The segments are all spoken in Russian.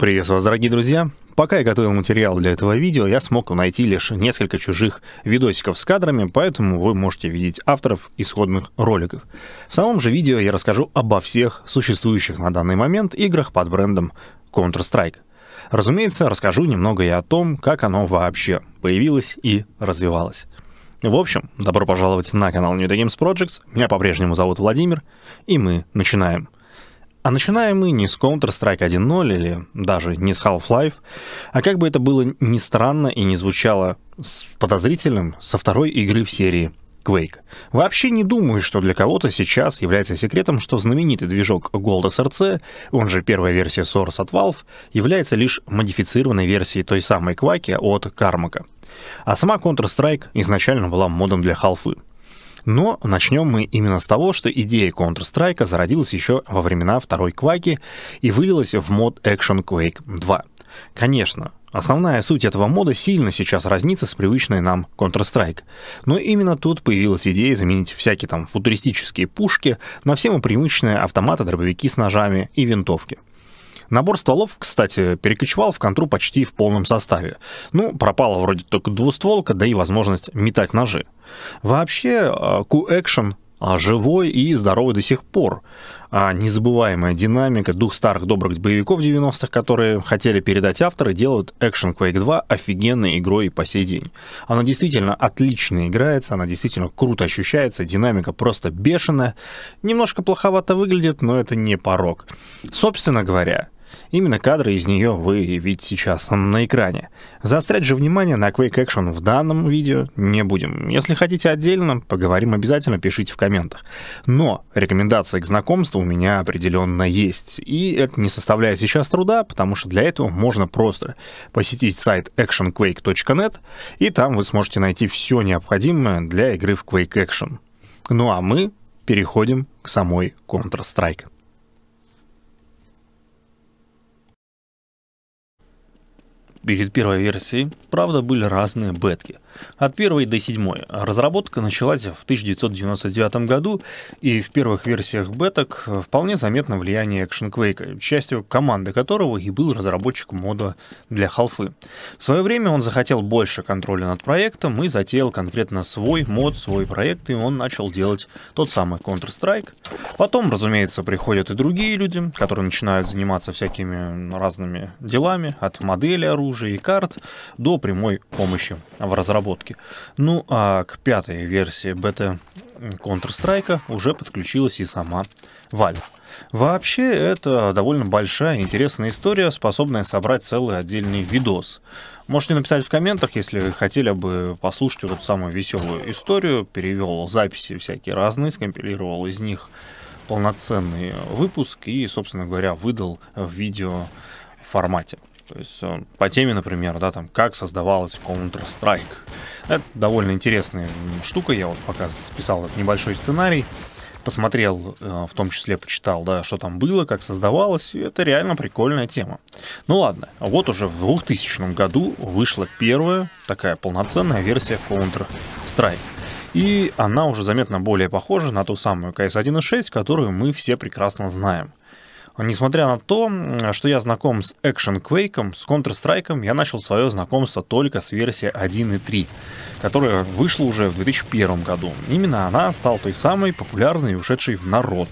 Приветствую вас, дорогие друзья! Пока я готовил материал для этого видео, я смог найти лишь несколько чужих видосиков с кадрами, поэтому вы можете видеть авторов исходных роликов. В самом же видео я расскажу обо всех существующих на данный момент играх под брендом Counter-Strike. Разумеется, расскажу немного и о том, как оно вообще появилось и развивалось. В общем, добро пожаловать на канал New Games Projects. Меня по-прежнему зовут Владимир, и мы начинаем. А начинаем мы не с Counter-Strike 1.0 или даже не с Half-Life, а как бы это было ни странно и не звучало подозрительным, со второй игры в серии Quake. Вообще не думаю, что для кого-то сейчас является секретом, что знаменитый движок Gold SRC, он же первая версия Source от Valve, является лишь модифицированной версией той самой Quake от Carmack. А сама Counter-Strike изначально была модом для халфы. Но начнем мы именно с того, что идея Counter-Strike зародилась еще во времена второй Кваки и вылилась в мод Action Quake 2. Конечно, Основная суть этого мода сильно сейчас разнится с привычной нам Counter-Strike. Но именно тут появилась идея заменить всякие там футуристические пушки на всем привычные автоматы, дробовики с ножами и винтовки. Набор стволов, кстати, перекочевал в контру почти в полном составе. Ну, пропала вроде только двустволка, да и возможность метать ножи. Вообще, Q-Action а, живой и здоровый до сих пор. А незабываемая динамика, дух старых добрых боевиков 90-х, которые хотели передать авторы, делают Action Quake 2 офигенной игрой и по сей день. Она действительно отлично играется, она действительно круто ощущается, динамика просто бешеная. Немножко плоховато выглядит, но это не порог. Собственно говоря, Именно кадры из нее вы видите сейчас на экране. Заострять же внимание на Quake Action в данном видео не будем. Если хотите отдельно, поговорим обязательно, пишите в комментах. Но рекомендации к знакомству у меня определенно есть. И это не составляет сейчас труда, потому что для этого можно просто посетить сайт actionquake.net, и там вы сможете найти все необходимое для игры в Quake Action. Ну а мы переходим к самой Counter-Strike. Перед первой версией, правда, были разные бетки. От первой до седьмой. Разработка началась в 1999 году, и в первых версиях беток вполне заметно влияние Action Quake, частью команды которого и был разработчик мода для халфы. В свое время он захотел больше контроля над проектом и затеял конкретно свой мод, свой проект, и он начал делать тот самый Counter-Strike. Потом, разумеется, приходят и другие люди, которые начинают заниматься всякими разными делами, от модели оружия, оружия и карт до прямой помощи в разработке. Ну а к пятой версии бета Counter-Strike уже подключилась и сама Valve. Вообще, это довольно большая интересная история, способная собрать целый отдельный видос. Можете написать в комментах, если хотели бы послушать эту самую веселую историю. Перевел записи всякие разные, скомпилировал из них полноценный выпуск и, собственно говоря, выдал в видео формате. То есть по теме, например, да, там, как создавалась Counter-Strike. Это довольно интересная штука. Я вот пока списал этот небольшой сценарий, посмотрел, э, в том числе почитал, да, что там было, как создавалось. И это реально прикольная тема. Ну ладно, вот уже в 2000 году вышла первая такая полноценная версия Counter-Strike. И она уже заметно более похожа на ту самую CS 1.6, которую мы все прекрасно знаем. Несмотря на то, что я знаком с Action Quake, с Counter-Strike, я начал свое знакомство только с версии 1.3, которая вышла уже в 2001 году. Именно она стала той самой популярной и ушедшей в народ.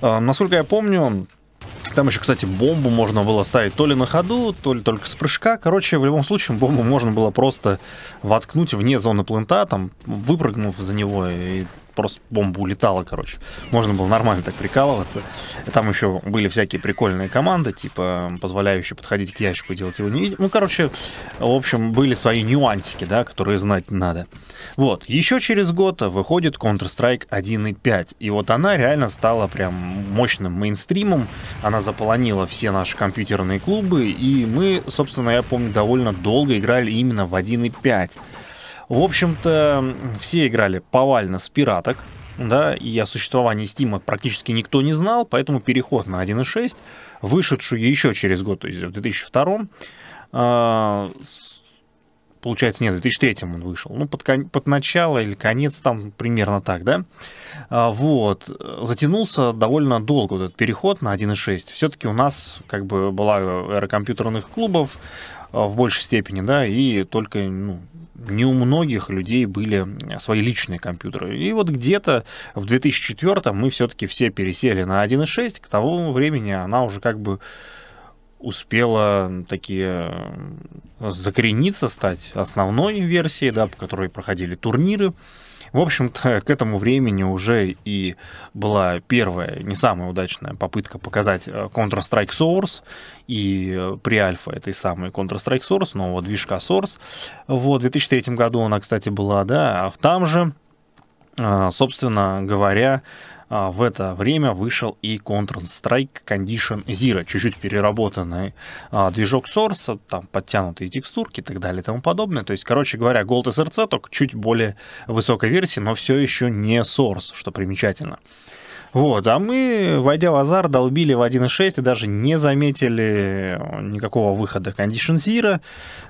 А, насколько я помню, там еще, кстати, бомбу можно было ставить то ли на ходу, то ли только с прыжка. Короче, в любом случае, бомбу можно было просто воткнуть вне зоны плента, там, выпрыгнув за него и просто бомба улетала, короче. Можно было нормально так прикалываться. Там еще были всякие прикольные команды, типа, позволяющие подходить к ящику и делать его не. Ну, короче, в общем, были свои нюансики, да, которые знать надо. Вот, еще через год выходит Counter-Strike 1.5, и вот она реально стала прям мощным мейнстримом, она заполонила все наши компьютерные клубы, и мы, собственно, я помню, довольно долго играли именно в 1.5. В общем-то, все играли повально с пираток, да, и о существовании Стима практически никто не знал, поэтому переход на 1.6, вышедший еще через год, то есть в 2002, получается, нет, в 2003 он вышел. Ну, под, под начало или конец там примерно так, да? А, вот. Затянулся довольно долго вот этот переход на 1.6. Все-таки у нас как бы была эра компьютерных клубов а, в большей степени, да, и только ну, не у многих людей были свои личные компьютеры. И вот где-то в 2004 мы все-таки все пересели на 1.6. К тому времени она уже как бы успела такие закорениться, стать основной версией, да, по которой проходили турниры. В общем-то, к этому времени уже и была первая, не самая удачная попытка показать э, Counter-Strike Source, и э, при альфа этой самой Counter-Strike Source, нового движка Source. Вот, в 2003 году она, кстати, была, да, а там же, э, собственно говоря, а, в это время вышел и Counter-Strike Condition Zero, чуть-чуть переработанный а, движок Source, там подтянутые текстурки и так далее и тому подобное. То есть, короче говоря, Gold SRC только чуть более высокой версии, но все еще не Source, что примечательно. Вот, а мы, войдя в азар, долбили в 1.6 и даже не заметили никакого выхода Condition Zero.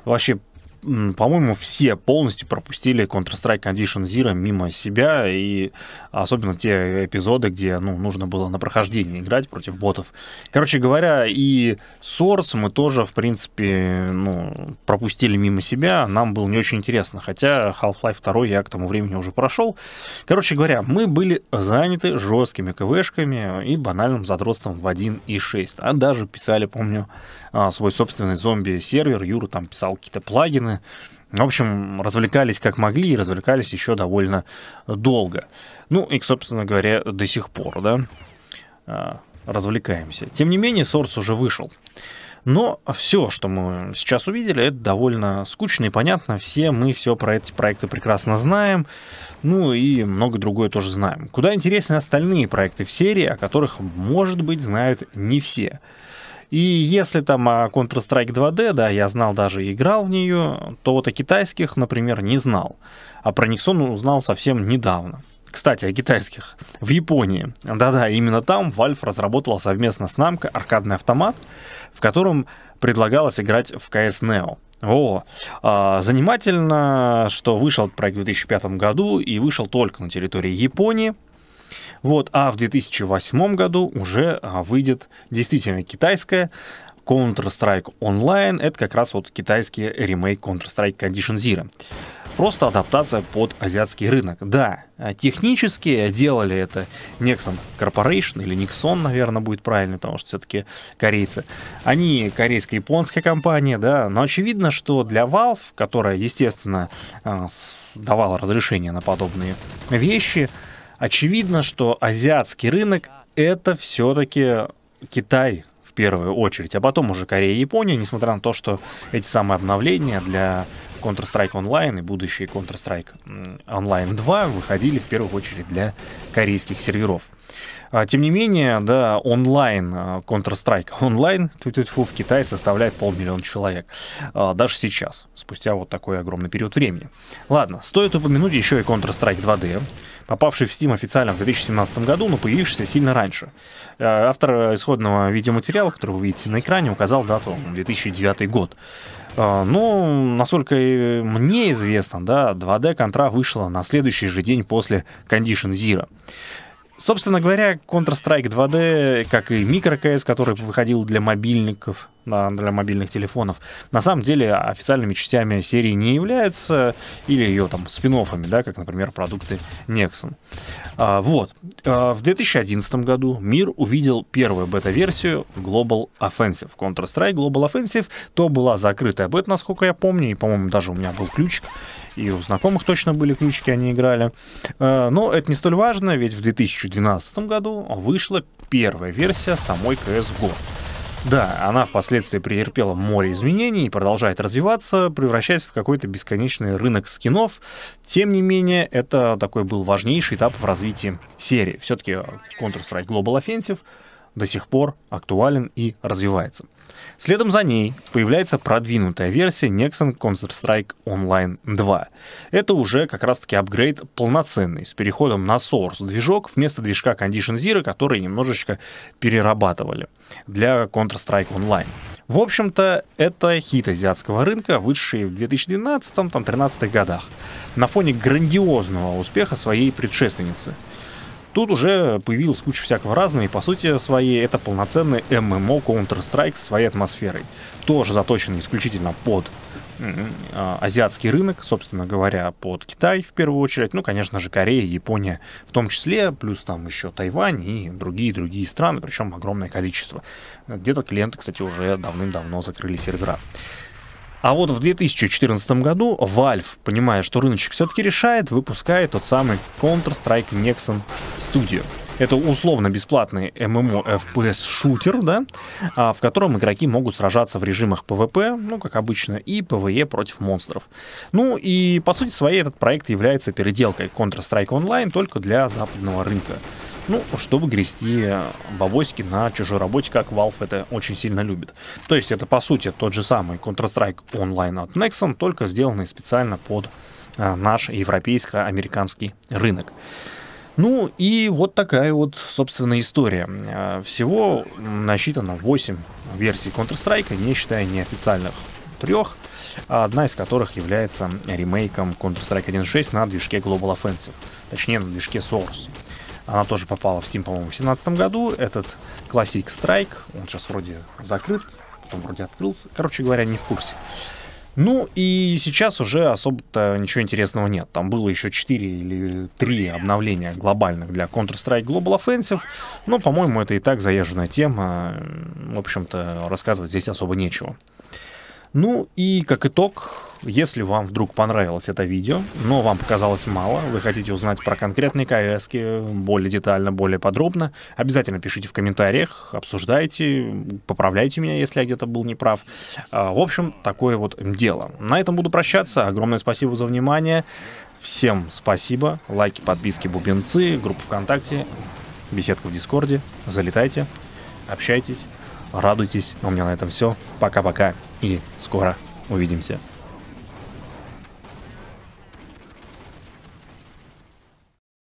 Вообще по-моему, все полностью пропустили Counter-Strike Condition Zero мимо себя, и особенно те эпизоды, где ну, нужно было на прохождение играть против ботов. Короче говоря, и Source мы тоже, в принципе, ну, пропустили мимо себя, нам было не очень интересно, хотя Half-Life 2 я к тому времени уже прошел. Короче говоря, мы были заняты жесткими КВшками и банальным задротством в 1.6, а даже писали, помню, а, свой собственный зомби-сервер, Юра там писал какие-то плагины. В общем, развлекались как могли и развлекались еще довольно долго. Ну и, собственно говоря, до сих пор, да, а, развлекаемся. Тем не менее, Source уже вышел. Но все, что мы сейчас увидели, это довольно скучно и понятно. Все мы все про эти проекты прекрасно знаем. Ну и много другое тоже знаем. Куда интереснее остальные проекты в серии, о которых, может быть, знают не все. И если там о Counter-Strike 2D, да, я знал даже играл в нее, то вот о китайских, например, не знал. А про Nixon узнал совсем недавно. Кстати, о китайских. В Японии. Да-да, именно там Valve разработала совместно с Namco аркадный автомат, в котором предлагалось играть в CS Neo. О, а, занимательно, что вышел проект в 2005 году и вышел только на территории Японии. Вот, а в 2008 году уже а, выйдет действительно китайская Counter-Strike Online. Это как раз вот китайский ремейк Counter-Strike Condition Zero. Просто адаптация под азиатский рынок. Да, а, технически делали это Nexon Corporation, или Nixon, наверное, будет правильно, потому что все-таки корейцы. Они корейско-японская компания, да, но очевидно, что для Valve, которая, естественно, а, давала разрешение на подобные вещи, очевидно, что азиатский рынок это все-таки Китай в первую очередь, а потом уже Корея и Япония, несмотря на то, что эти самые обновления для Counter-Strike Online и будущий Counter-Strike Online 2 выходили в первую очередь для корейских серверов. А, тем не менее, да, онлайн а, Counter-Strike онлайн в Китае составляет полмиллиона человек. А, даже сейчас, спустя вот такой огромный период времени. Ладно, стоит упомянуть еще и Counter-Strike 2D, попавший в Steam официально в 2017 году, но появившийся сильно раньше. Автор исходного видеоматериала, который вы видите на экране, указал дату 2009 год. Ну, насколько мне известно, да, 2D контра вышла на следующий же день после Condition Zero. Собственно говоря, Counter-Strike 2D, как и MicroCS, который выходил для мобильников, для мобильных телефонов, на самом деле официальными частями серии не являются, или ее там спин да, как, например, продукты Nexon. А, вот. А, в 2011 году мир увидел первую бета-версию Global Offensive. Counter-Strike Global Offensive, то была закрытая бета, насколько я помню, и, по-моему, даже у меня был ключик, и у знакомых точно были ключики, они играли. А, но это не столь важно, ведь в 2012 году вышла первая версия самой CSGO. Да, она впоследствии претерпела море изменений и продолжает развиваться, превращаясь в какой-то бесконечный рынок скинов. Тем не менее, это такой был важнейший этап в развитии серии. Все-таки Counter-Strike Global Offensive до сих пор актуален и развивается. Следом за ней появляется продвинутая версия Nexon Counter-Strike Online 2. Это уже как раз-таки апгрейд полноценный, с переходом на Source движок вместо движка Condition Zero, который немножечко перерабатывали для Counter-Strike Online. В общем-то, это хит азиатского рынка, вышедший в 2012-2013 годах, на фоне грандиозного успеха своей предшественницы. Тут уже появилась куча всякого разного, и по сути своей это полноценный ММО Counter-Strike со своей атмосферой. Тоже заточенный исключительно под а, азиатский рынок, собственно говоря, под Китай в первую очередь, ну, конечно же, Корея, Япония в том числе, плюс там еще Тайвань и другие-другие страны, причем огромное количество. Где-то клиенты, кстати, уже давным-давно закрыли сервера. А вот в 2014 году Valve, понимая, что рыночек все-таки решает, выпускает тот самый Counter-Strike Nexon Studio — это условно бесплатный MMO FPS шутер, да, а, в котором игроки могут сражаться в режимах PvP, ну, как обычно, и PvE против монстров. Ну, и по сути своей этот проект является переделкой Counter-Strike Online только для западного рынка. Ну, чтобы грести бабосики на чужой работе, как Valve это очень сильно любит. То есть это, по сути, тот же самый Counter-Strike Online от Nexon, только сделанный специально под а, наш европейско-американский рынок. Ну и вот такая вот, собственно, история. А, всего насчитано 8 версий Counter-Strike, не считая неофициальных трех, одна из которых является ремейком Counter-Strike 1.6 на движке Global Offensive, точнее на движке Source. Она тоже попала в Steam, по-моему, в 2017 году. Этот Classic Strike, он сейчас вроде закрыт, потом вроде открылся. Короче говоря, не в курсе. Ну и сейчас уже особо-то ничего интересного нет. Там было еще 4 или 3 обновления глобальных для Counter-Strike Global Offensive. Но, по-моему, это и так заезженная тема. В общем-то, рассказывать здесь особо нечего. Ну и как итог, если вам вдруг понравилось это видео, но вам показалось мало, вы хотите узнать про конкретные КС более детально, более подробно, обязательно пишите в комментариях, обсуждайте, поправляйте меня, если я где-то был неправ. А, в общем, такое вот дело. На этом буду прощаться. Огромное спасибо за внимание. Всем спасибо. Лайки, подписки, бубенцы, группа ВКонтакте, беседка в Дискорде. Залетайте, общайтесь радуйтесь. У меня на этом все. Пока-пока и скоро увидимся.